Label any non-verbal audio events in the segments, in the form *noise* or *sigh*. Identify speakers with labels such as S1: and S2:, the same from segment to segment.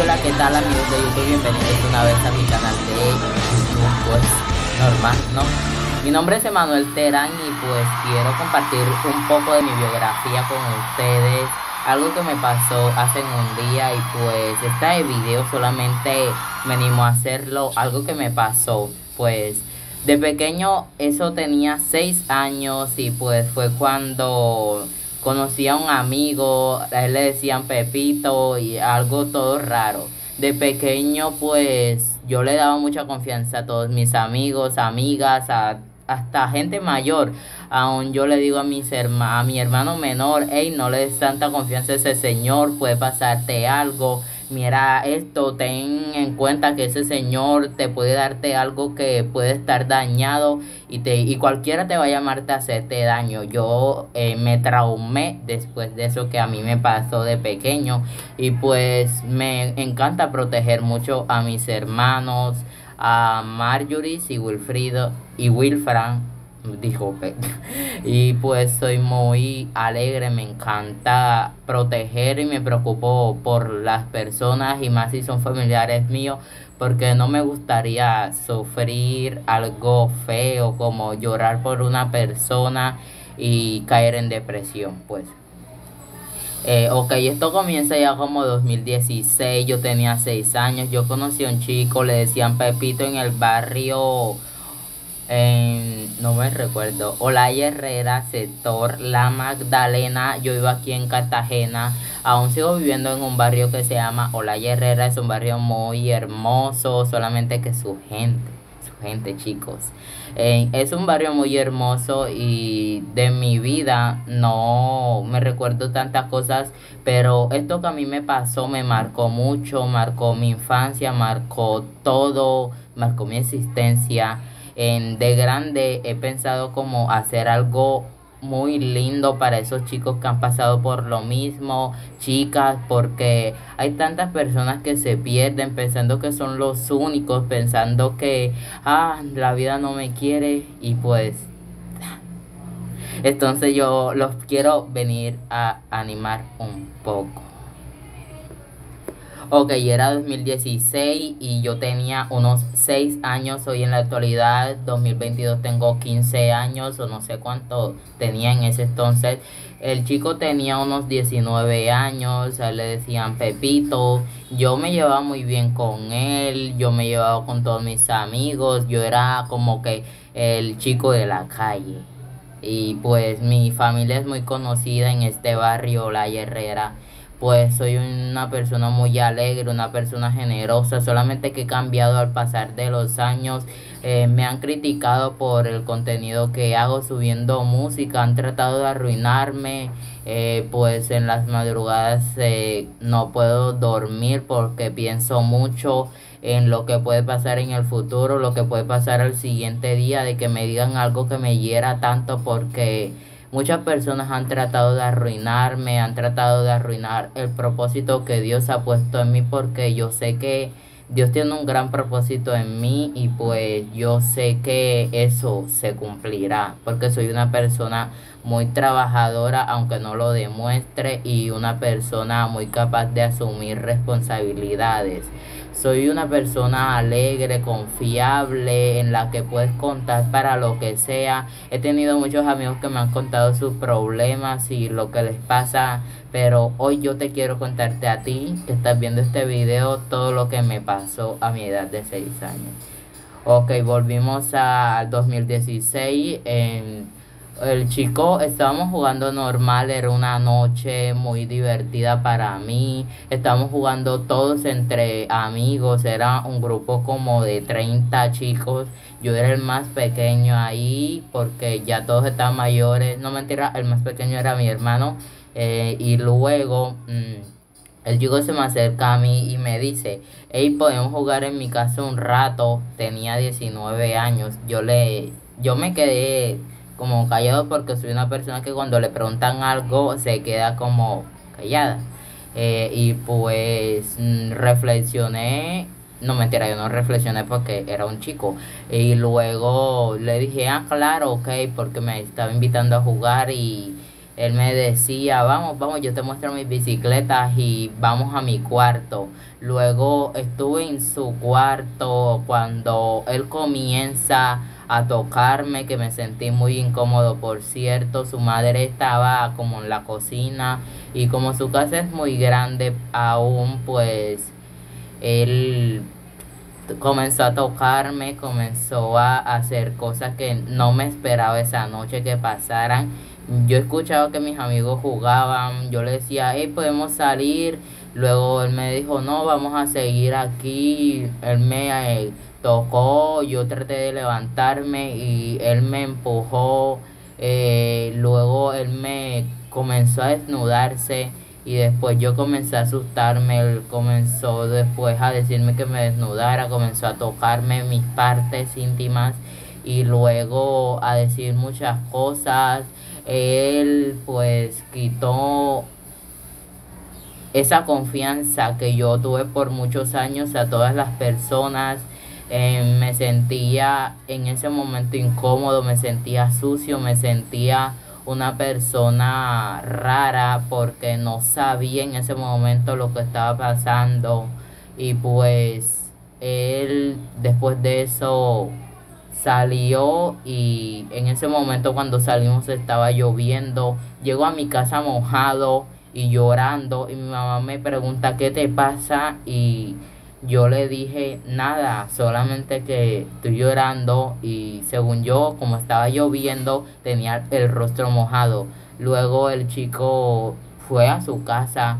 S1: hola, ¿qué tal amigos de YouTube? Bienvenidos una vez a mi canal de YouTube, pues normal, ¿no? Mi nombre es Emanuel Terán y pues quiero compartir un poco de mi biografía con ustedes. Algo que me pasó hace un día y pues este video solamente me animó a hacerlo. Algo que me pasó, pues de pequeño eso tenía 6 años y pues fue cuando conocí a un amigo, a él le decían Pepito y algo todo raro. De pequeño pues yo le daba mucha confianza a todos mis amigos, amigas, hasta gente mayor. Aún yo le digo a, mis a mi hermano menor, hey, no le des tanta confianza a ese señor, puede pasarte algo mira esto, ten en cuenta que ese señor te puede darte algo que puede estar dañado y, te, y cualquiera te va a llamarte a hacerte daño. Yo eh, me traumé después de eso que a mí me pasó de pequeño y pues me encanta proteger mucho a mis hermanos, a Marjorie y Wilfrido y Wilfran dijo *laughs* y pues soy muy alegre me encanta proteger y me preocupo por las personas y más si son familiares míos porque no me gustaría sufrir algo feo como llorar por una persona y caer en depresión pues. Eh, ok, esto comienza ya como 2016, yo tenía 6 años, yo conocí a un chico, le decían Pepito en el barrio no me recuerdo, Olaya Herrera, sector La Magdalena, yo vivo aquí en Cartagena, aún sigo viviendo en un barrio que se llama Olaya Herrera, es un barrio muy hermoso, solamente que su gente, su gente chicos, es un barrio muy hermoso y de mi vida no me recuerdo tantas cosas, pero esto que a mí me pasó me marcó mucho, marcó mi infancia, marcó todo, marcó mi existencia en, de grande he pensado como hacer algo muy lindo para esos chicos que han pasado por lo mismo, chicas, porque hay tantas personas que se pierden pensando que son los únicos, pensando que, ah, la vida no me quiere y pues... *laughs* Entonces yo los quiero venir a animar un poco. Ok, era 2016 y yo tenía unos 6 años. Hoy en la actualidad, 2022, tengo 15 años o no sé cuánto tenía en ese entonces. El chico tenía unos 19 años, le decían Pepito. Yo me llevaba muy bien con él, yo me llevaba con todos mis amigos. Yo era como que el chico de la calle. Y pues mi familia es muy conocida en este barrio, La Herrera pues soy una persona muy alegre, una persona generosa, solamente que he cambiado al pasar de los años. Eh, me han criticado por el contenido que hago subiendo música, han tratado de arruinarme, eh, pues en las madrugadas eh, no puedo dormir porque pienso mucho en lo que puede pasar en el futuro, lo que puede pasar el siguiente día, de que me digan algo que me hiera tanto porque Muchas personas han tratado de arruinarme, han tratado de arruinar el propósito que Dios ha puesto en mí porque yo sé que Dios tiene un gran propósito en mí y pues yo sé que eso se cumplirá porque soy una persona muy trabajadora aunque no lo demuestre y una persona muy capaz de asumir responsabilidades. Soy una persona alegre, confiable, en la que puedes contar para lo que sea. He tenido muchos amigos que me han contado sus problemas y lo que les pasa, pero hoy yo te quiero contarte a ti, que estás viendo este video, todo lo que me pasó a mi edad de 6 años. Ok, volvimos al 2016 en el chico, estábamos jugando normal, era una noche muy divertida para mí. Estábamos jugando todos entre amigos, era un grupo como de 30 chicos. Yo era el más pequeño ahí porque ya todos estaban mayores. No mentira, el más pequeño era mi hermano. Eh, y luego mm, el chico se me acerca a mí y me dice, hey, podemos jugar en mi casa un rato. Tenía 19 años. Yo le, yo me quedé como callado porque soy una persona que cuando le preguntan algo se queda como callada. Eh, y pues mm, reflexioné, no mentira, yo no reflexioné porque era un chico. Y luego le dije, ah, claro, ok, porque me estaba invitando a jugar y Él me decía, vamos, vamos, yo te muestro mis bicicletas y vamos a mi cuarto. Luego estuve en su cuarto cuando él comienza a tocarme, que me sentí muy incómodo, por cierto. Su madre estaba como en la cocina y como su casa es muy grande aún, pues él comenzó a tocarme, comenzó a hacer cosas que no me esperaba esa noche que pasaran. Yo he escuchado que mis amigos jugaban, yo le decía, hey, podemos salir. Luego él me dijo, no, vamos a seguir aquí. Él me eh, tocó, yo traté de levantarme y él me empujó. Eh, luego él me comenzó a desnudarse y después yo comencé a asustarme, él comenzó después a decirme que me desnudara, comenzó a tocarme mis partes íntimas y luego a decir muchas cosas. Él pues quitó esa confianza que yo tuve por muchos años a todas las personas. Eh, me sentía en ese momento incómodo, me sentía sucio, me sentía una persona rara porque no sabía en ese momento lo que estaba pasando. Y pues él después de eso salió y en ese momento cuando salimos estaba lloviendo, llegó a mi casa mojado y llorando y mi mamá me pregunta qué te pasa y yo le dije nada, solamente que estoy llorando y según yo, como estaba lloviendo, tenía el rostro mojado. Luego el chico fue a su casa,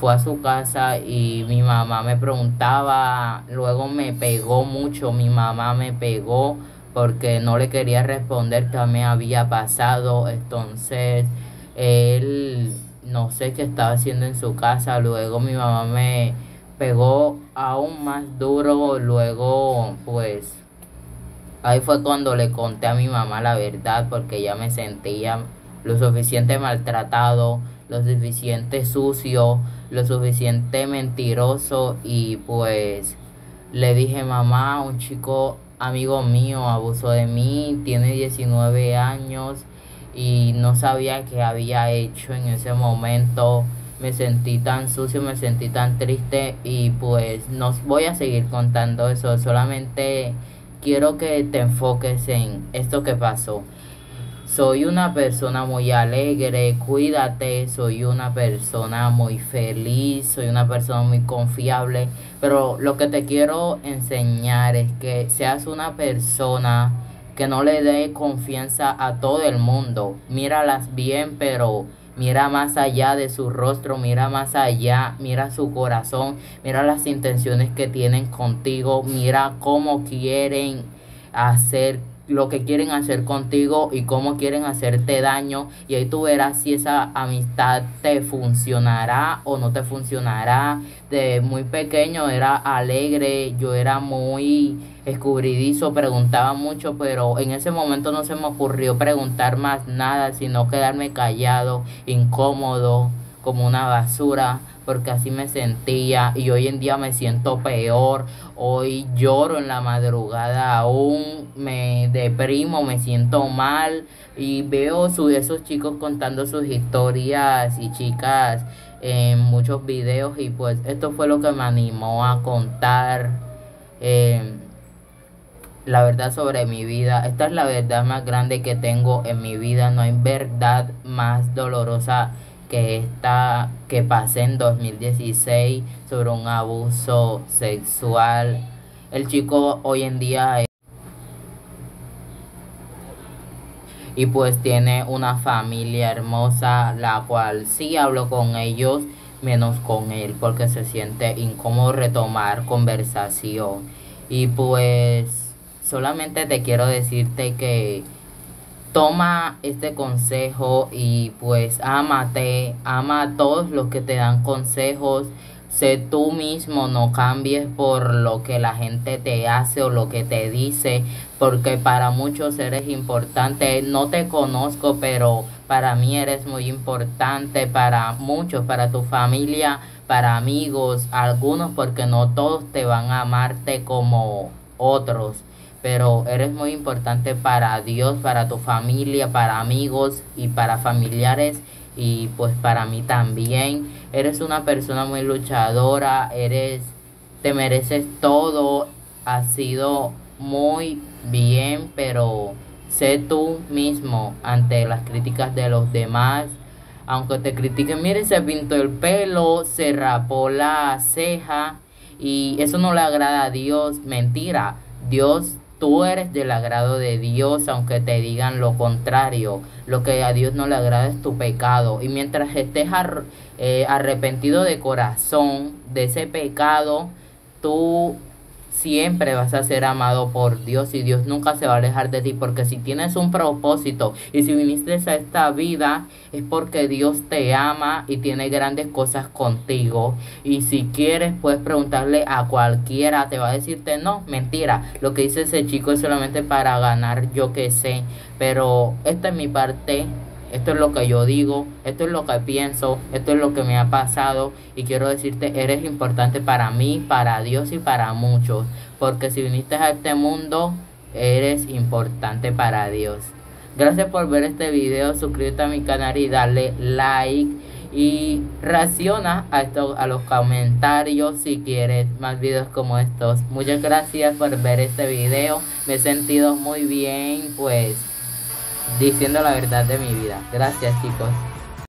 S1: fue a su casa y mi mamá me preguntaba, luego me pegó mucho, mi mamá me pegó porque no le quería responder qué me había pasado, entonces él no sé qué estaba haciendo en su casa, luego mi mamá me pegó aún más duro. Luego, pues, ahí fue cuando le conté a mi mamá la verdad porque ya me sentía lo suficiente maltratado, lo suficiente sucio, lo suficiente mentiroso y pues le dije, mamá, un chico amigo mío abusó de mí, tiene 19 años y no sabía qué había hecho en ese momento me sentí tan sucio, me sentí tan triste y pues no voy a seguir contando eso, solamente quiero que te enfoques en esto que pasó. Soy una persona muy alegre, cuídate, soy una persona muy feliz, soy una persona muy confiable, pero lo que te quiero enseñar es que seas una persona que no le dé confianza a todo el mundo. Míralas bien, pero Mira más allá de su rostro, mira más allá, mira su corazón, mira las intenciones que tienen contigo, mira cómo quieren hacer lo que quieren hacer contigo y cómo quieren hacerte daño y ahí tú verás si esa amistad te funcionará o no te funcionará. De muy pequeño era alegre, yo era muy escubridizo, preguntaba mucho, pero en ese momento no se me ocurrió preguntar más nada, sino quedarme callado, incómodo, como una basura porque así me sentía y hoy en día me siento peor. Hoy lloro en la madrugada, aún me deprimo, me siento mal y veo su, esos chicos contando sus historias y chicas en muchos videos y pues esto fue lo que me animó a contar eh, la verdad sobre mi vida. Esta es la verdad más grande que tengo en mi vida. No hay verdad más dolorosa que esta que pasé en 2016 sobre un abuso sexual. El chico hoy en día y pues tiene una familia hermosa, la cual sí hablo con ellos, menos con él, porque se siente incómodo retomar conversación. Y pues solamente te quiero decirte que toma este consejo y pues ámate, ama a todos los que te dan consejos. Sé tú mismo, no cambies por lo que la gente te hace o lo que te dice, porque para muchos eres importante. No te conozco, pero para mí eres muy importante, para muchos, para tu familia, para amigos, algunos, porque no todos te van a amarte como otros pero eres muy importante para Dios, para tu familia, para amigos y para familiares y pues para mí también. Eres una persona muy luchadora, eres te mereces todo, has sido muy bien, pero sé tú mismo ante las críticas de los demás. Aunque te critiquen, mire, se pintó el pelo, se rapó la ceja y eso no le agrada a Dios. Mentira, Dios, tú eres del agrado de Dios, aunque te digan lo contrario. Lo que a Dios no le agrada es tu pecado. Y mientras estés eh, arrepentido de corazón de ese pecado, tú siempre vas a ser amado por Dios y Dios nunca se va a alejar de ti porque si tienes un propósito y si viniste a esta vida es porque Dios te ama y tiene grandes cosas contigo. Y si quieres puedes preguntarle a cualquiera te va a decirte no, mentira, lo que dice ese chico es solamente para ganar yo que sé, pero esta es mi parte esto es lo que yo digo, esto es lo que pienso, esto es lo que me ha pasado y quiero decirte, eres importante para mí, para Dios y para muchos, porque si viniste a este mundo, eres importante para Dios. Gracias por ver este video, suscríbete a mi canal y dale like y reacciona a, esto, a los comentarios si quieres más videos como estos. Muchas gracias por ver este video, me he sentido muy bien pues diciendo la verdad de mi vida. Gracias chicos.